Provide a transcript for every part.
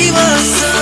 he was so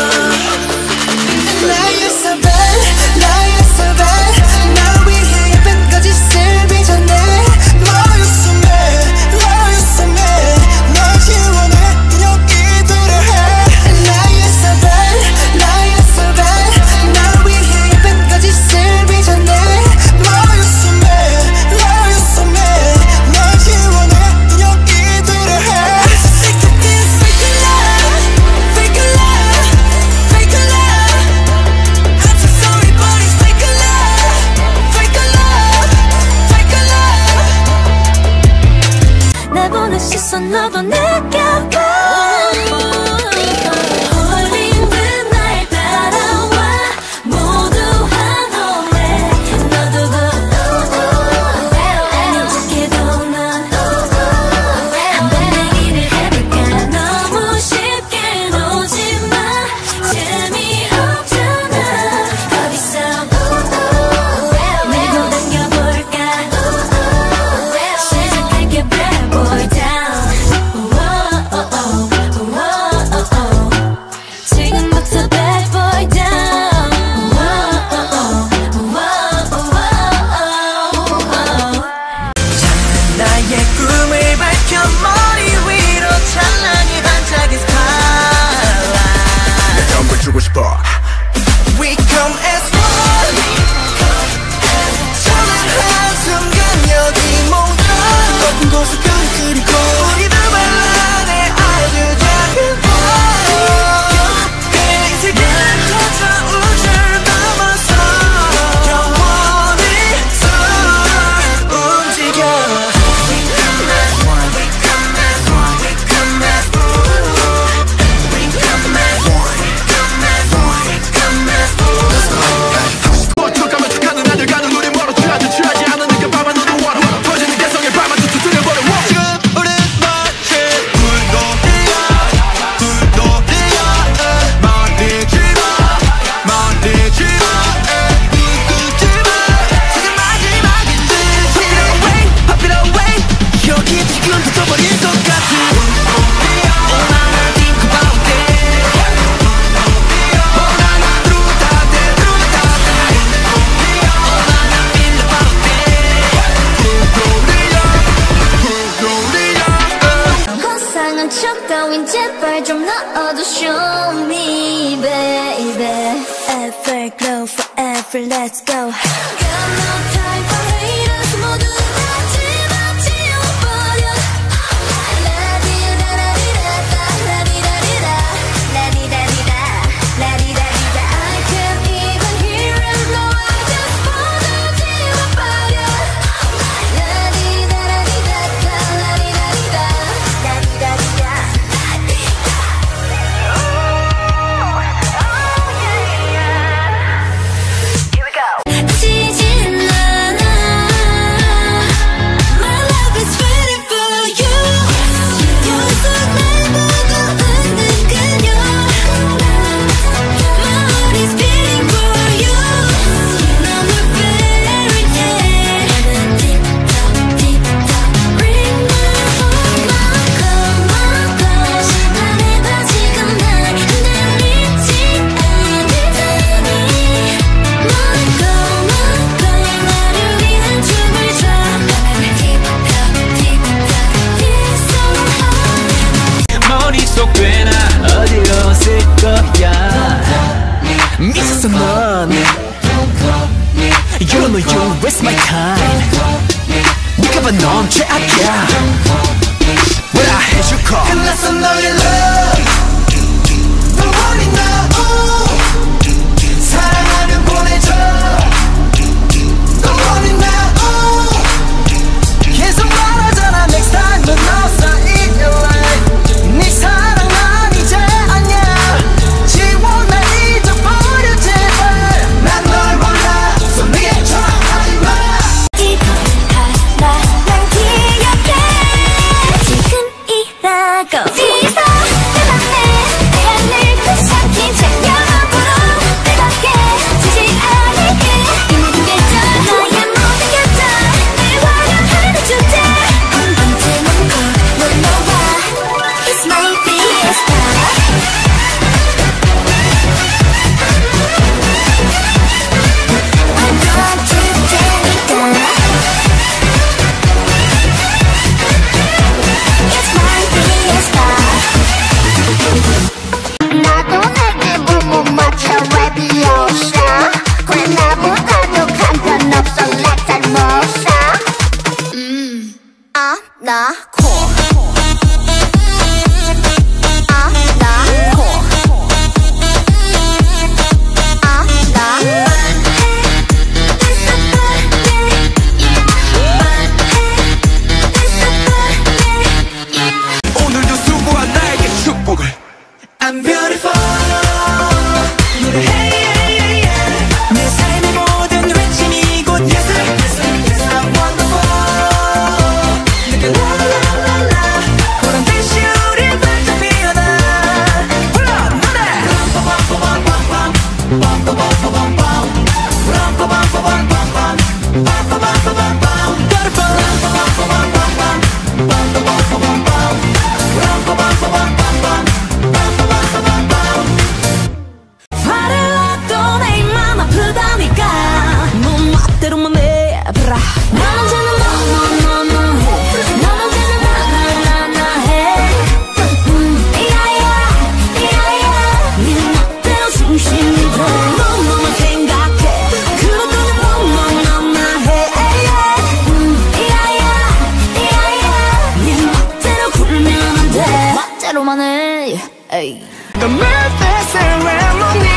해. 에이. The birthday ceremony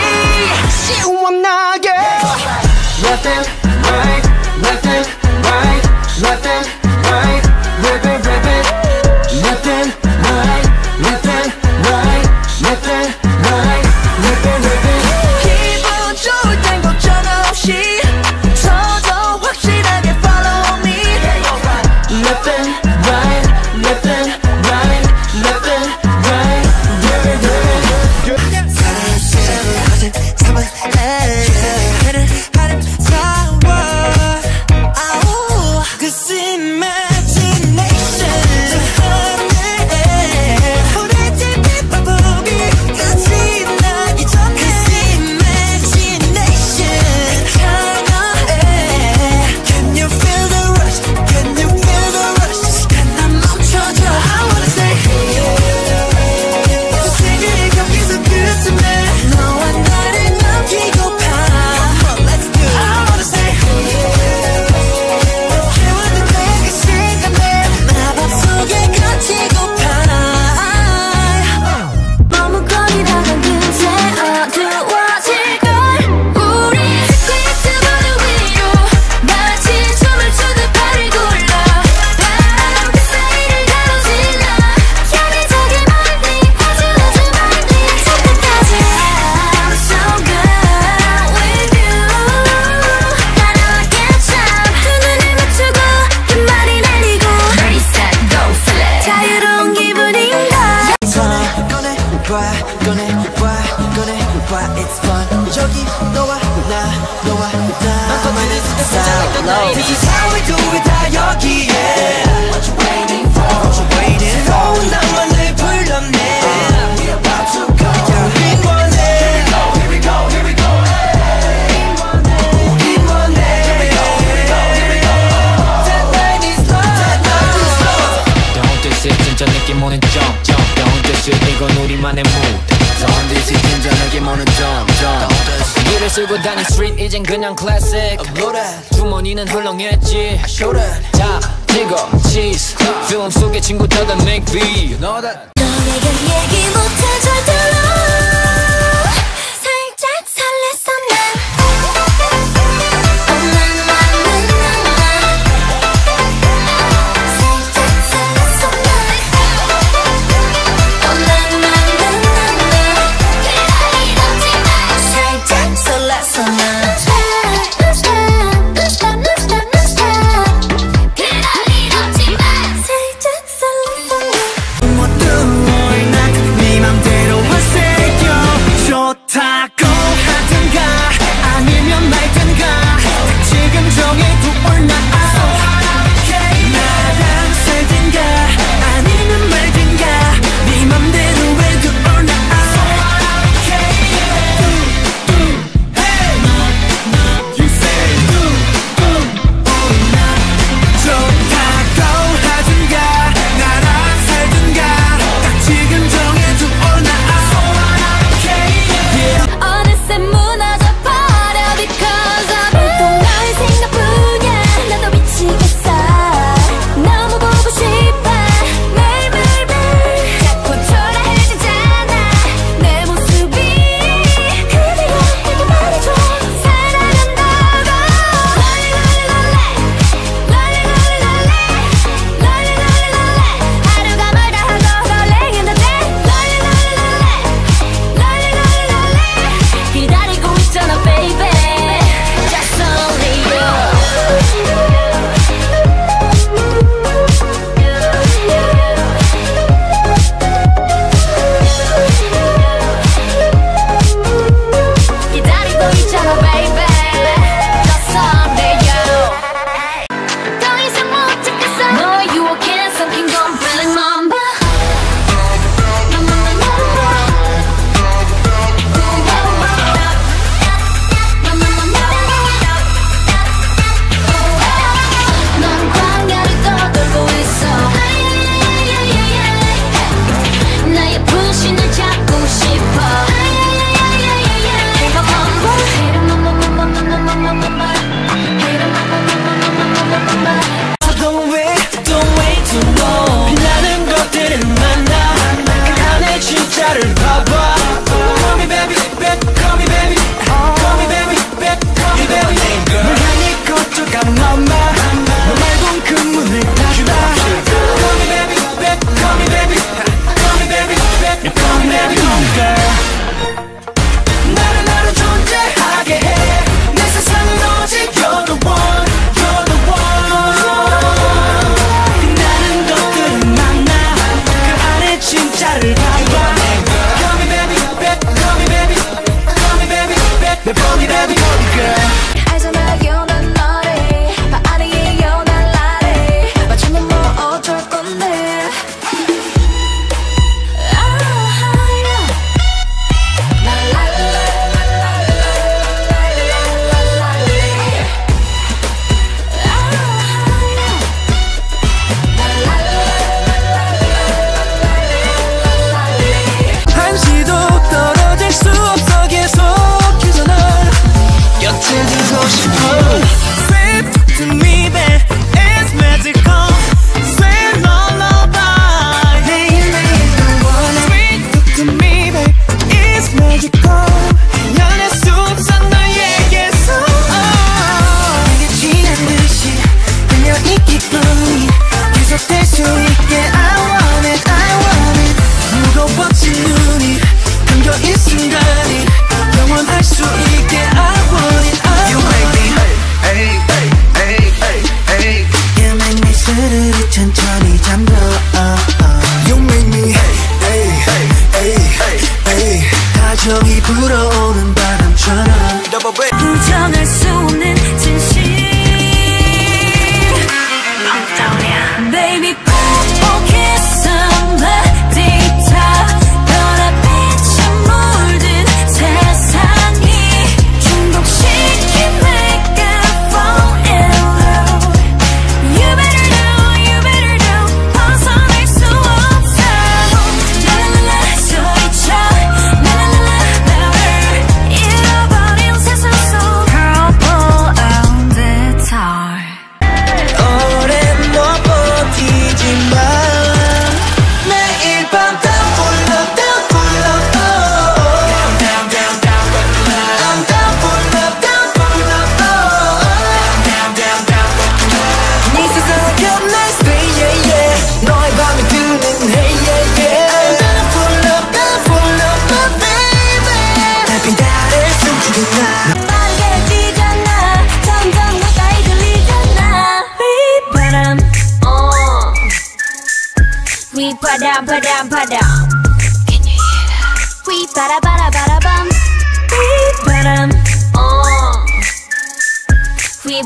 시원하게 Left 나만의 mood 던지지 긴장하게 모는 점점. 길을 쓸고 다닌 street 이젠 그냥 클래식 주머니는 훌렁했지. 자 찍어 cheese. 필름 속에 친구 더던 맥비. 너에겐 얘기 못해 잘 들어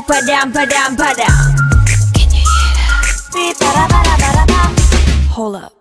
padam, padam, padam. Can you hear that? Hold up.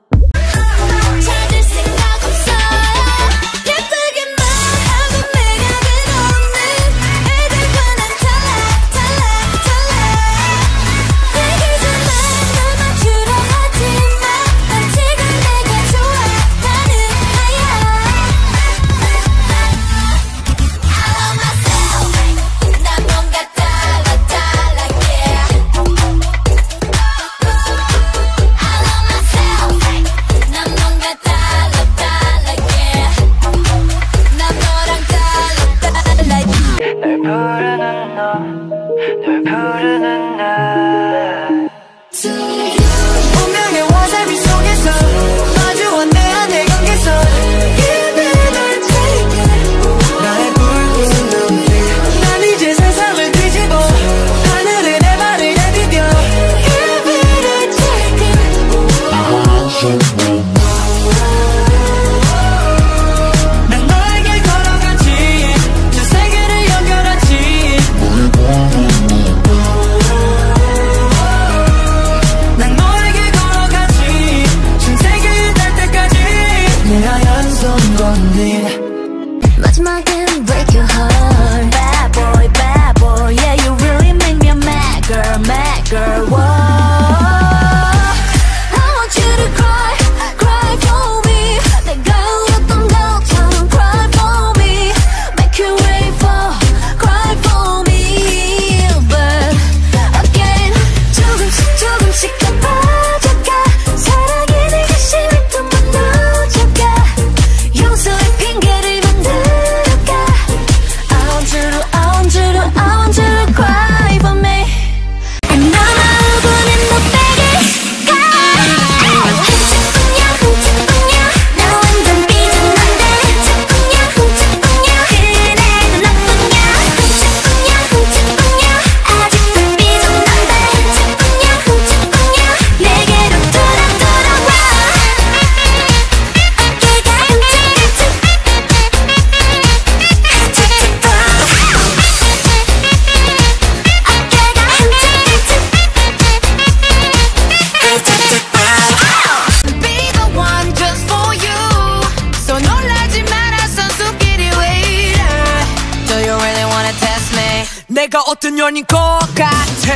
같아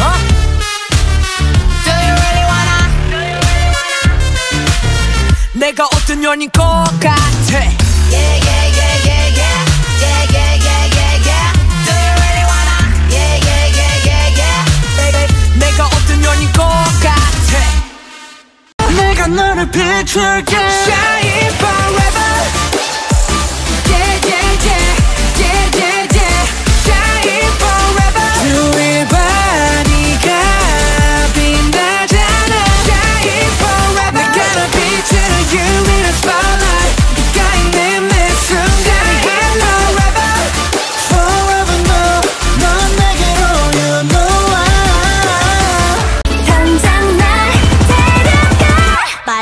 어? Do you really wanna 내가 어떤 연인 것 같아 yeah, yeah, yeah, yeah, yeah. Yeah, yeah, yeah, yeah, yeah. Do you really wanna? Yeah, yeah, yeah, yeah, yeah. 내가 어떤 연인 것 같아 내가 너를 비출게 Shine forever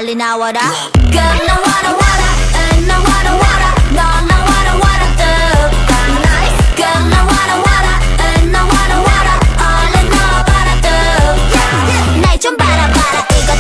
빨리 나와라 Girl 나 wanna wanna wanna wanna I'm no, Girl 나 wanna wanna no, no, wanna wanna 얼른 너 바라도 yeah. 날좀 바라봐라 이거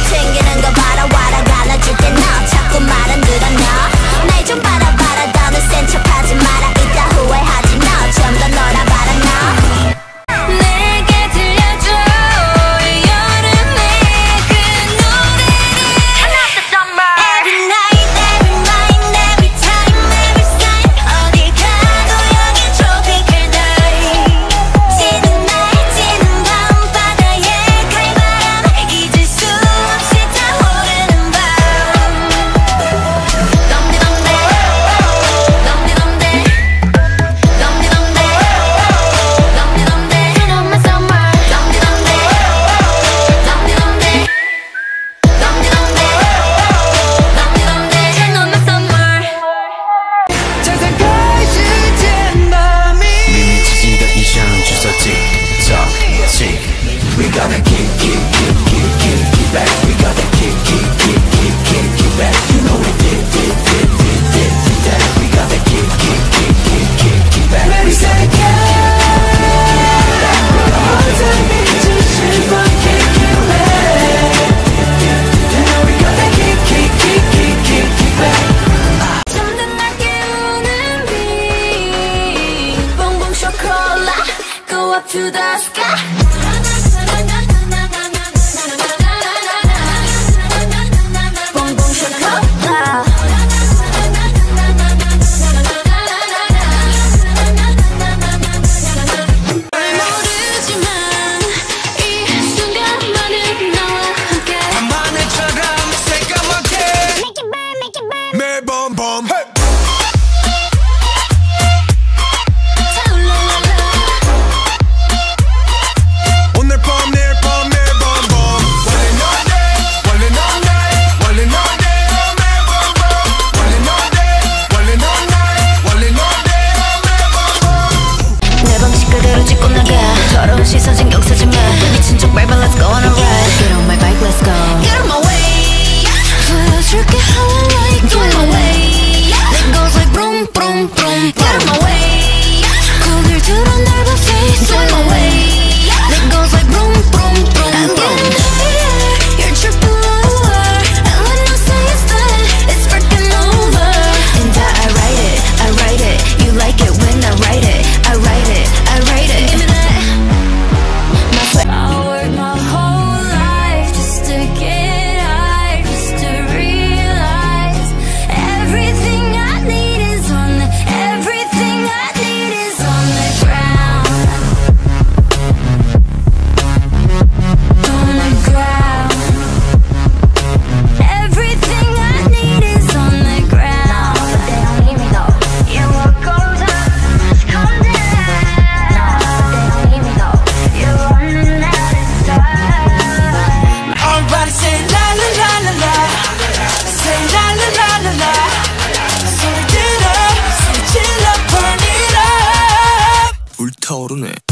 ね。